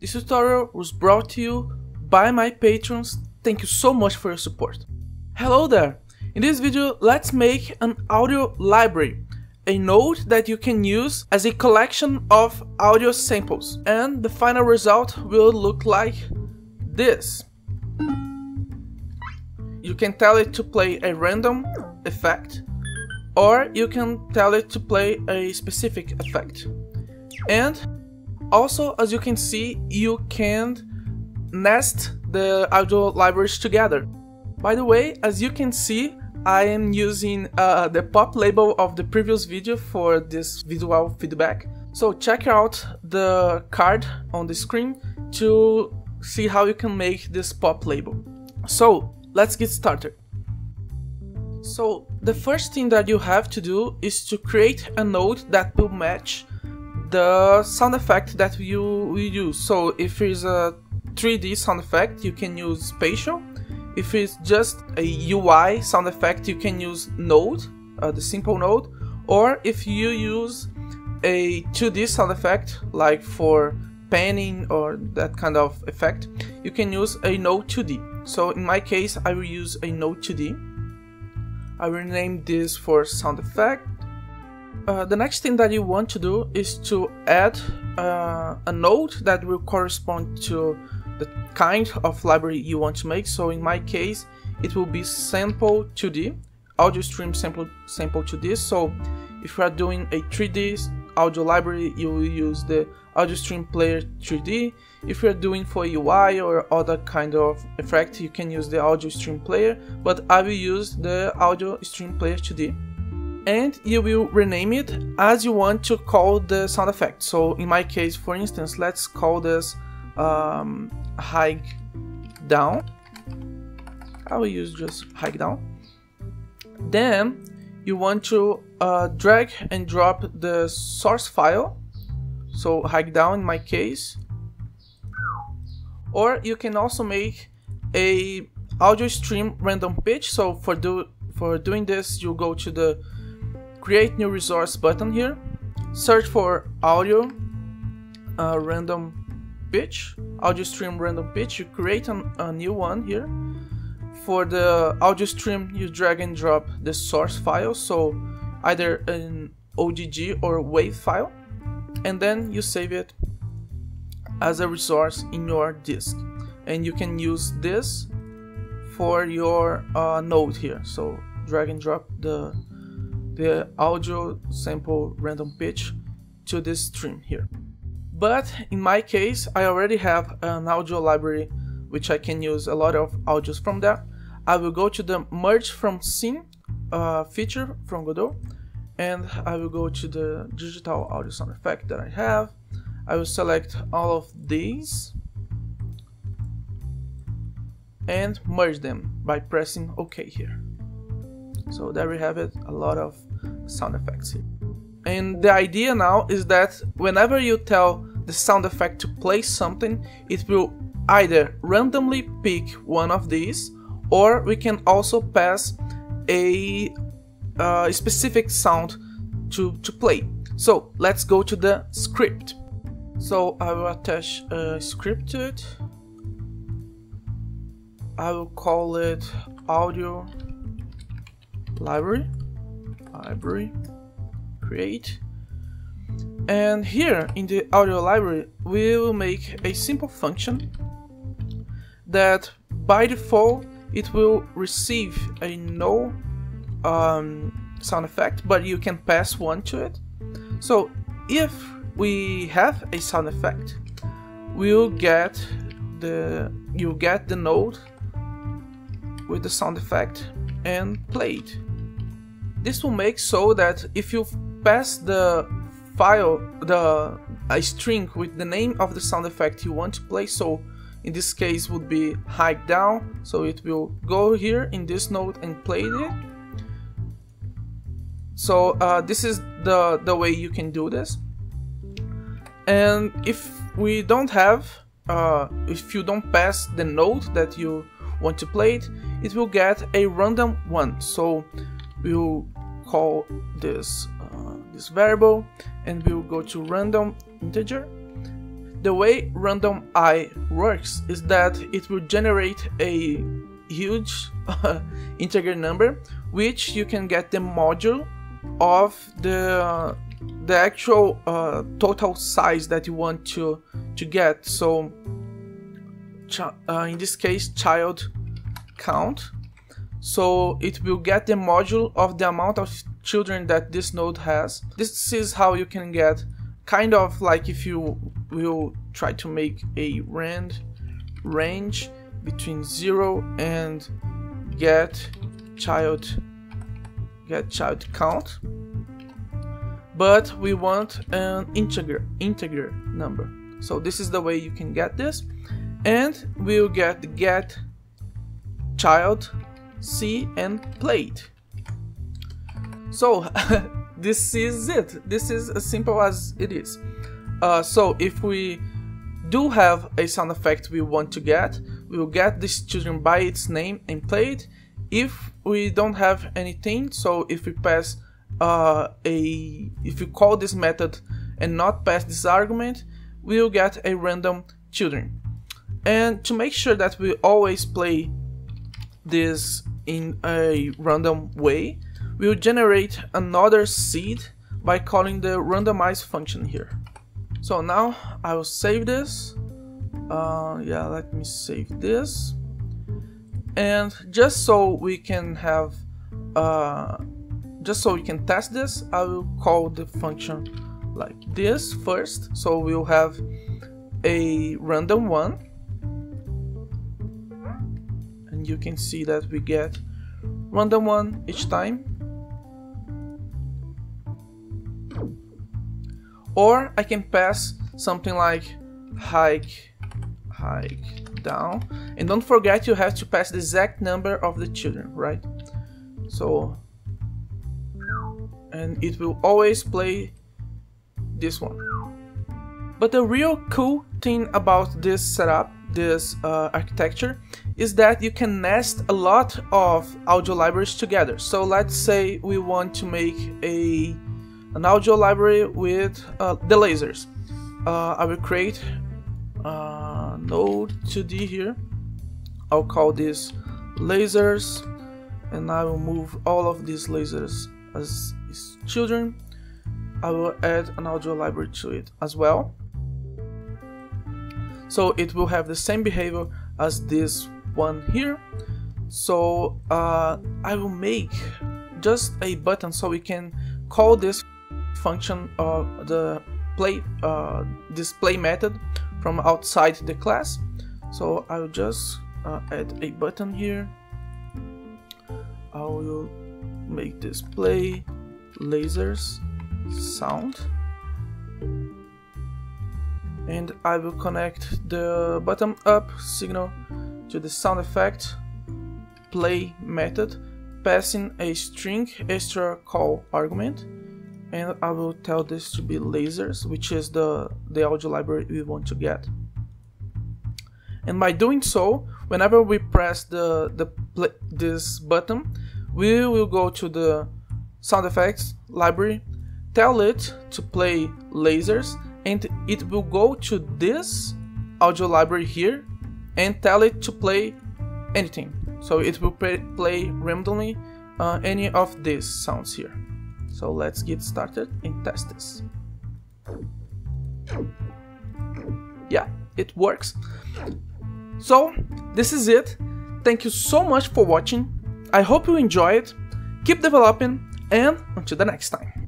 This tutorial was brought to you by my patrons. Thank you so much for your support. Hello there! In this video, let's make an audio library, a node that you can use as a collection of audio samples. And the final result will look like this. You can tell it to play a random effect, or you can tell it to play a specific effect. And also, as you can see, you can nest the audio libraries together. By the way, as you can see, I am using uh, the pop label of the previous video for this visual feedback. So check out the card on the screen to see how you can make this pop label. So let's get started. So the first thing that you have to do is to create a node that will match the sound effect that you will use. So if it's a 3D sound effect, you can use spatial. If it's just a UI sound effect, you can use node, uh, the simple node. Or if you use a 2D sound effect, like for panning or that kind of effect, you can use a node 2D. So in my case, I will use a node 2D. I will name this for sound effect uh, the next thing that you want to do is to add uh, a node that will correspond to the kind of library you want to make. So in my case, it will be sample 2D, audio stream sample sample 2D. So if you are doing a 3D audio library, you will use the audio stream player 3D. If you're doing for UI or other kind of effect, you can use the audio stream player, but I will use the audio stream player 2D and you will rename it as you want to call the sound effect. So in my case, for instance, let's call this um, high down. I will use just hike down. Then you want to uh, drag and drop the source file. So hike down in my case. Or you can also make a audio stream random pitch. So for do for doing this, you go to the create new resource button here, search for audio uh, random pitch, audio stream random pitch, you create an, a new one here. For the audio stream, you drag and drop the source file, so either an OGG or WAV file, and then you save it as a resource in your disk. And you can use this for your uh, node here. So drag and drop the the audio sample random pitch to this stream here. But in my case, I already have an audio library which I can use a lot of audios from that. I will go to the merge from scene uh, feature from Godot and I will go to the digital audio sound effect that I have. I will select all of these and merge them by pressing OK here. So there we have it, a lot of sound effects here. And the idea now is that whenever you tell the sound effect to play something, it will either randomly pick one of these, or we can also pass a specific sound to, to play. So let's go to the script. So I will attach a script to it. I will call it audio library. Library. Create. And here in the audio library we will make a simple function that by default it will receive a no um, sound effect but you can pass one to it. So if we have a sound effect we'll get the you get the node with the sound effect and play it this will make so that if you pass the file, the a string with the name of the sound effect you want to play, so in this case would be hike down, so it will go here in this node and play it. So uh, this is the, the way you can do this. And if we don't have, uh, if you don't pass the node that you want to play it, it will get a random one. So we'll call this uh, this variable and we'll go to random integer. The way random i works is that it will generate a huge uh, integer number which you can get the module of the uh, the actual uh, total size that you want to to get. So uh, in this case child count so it will get the module of the amount of children that this node has. This is how you can get kind of like if you will try to make a rand range between 0 and get child get child count. But we want an integer integer number. So this is the way you can get this. And we'll get get child see and plate so this is it. This is as simple as it is. Uh, so if we do have a sound effect we want to get we will get this children by its name and play it. If we don't have anything so if we pass uh, a if you call this method and not pass this argument we will get a random children. And to make sure that we always play this in a random way we'll generate another seed by calling the randomize function here. So now I will save this. Uh, yeah let me save this. And just so we can have uh, just so we can test this I will call the function like this first. So we'll have a random one and you can see that we get random one each time. Or I can pass something like hike hike down. And don't forget you have to pass the exact number of the children right? So and it will always play this one. But the real cool thing about this setup this uh, architecture is that you can nest a lot of audio libraries together. So let's say we want to make a an audio library with uh, the lasers. Uh, I will create uh, node 2d here. I'll call this lasers and I will move all of these lasers as children. I will add an audio library to it as well so it will have the same behavior as this one here. So uh, I will make just a button so we can call this function of the play uh, display method from outside the class. So I will just uh, add a button here. I will make this play lasers sound and I will connect the button up signal to the sound effect play method passing a string extra call argument. And I will tell this to be lasers which is the, the audio library we want to get. And by doing so whenever we press the, the this button we will go to the sound effects library tell it to play lasers and it will go to this audio library here and tell it to play anything so it will play randomly uh, any of these sounds here so let's get started and test this. Yeah, it works. So this is it. Thank you so much for watching. I hope you enjoy it. Keep developing and until the next time.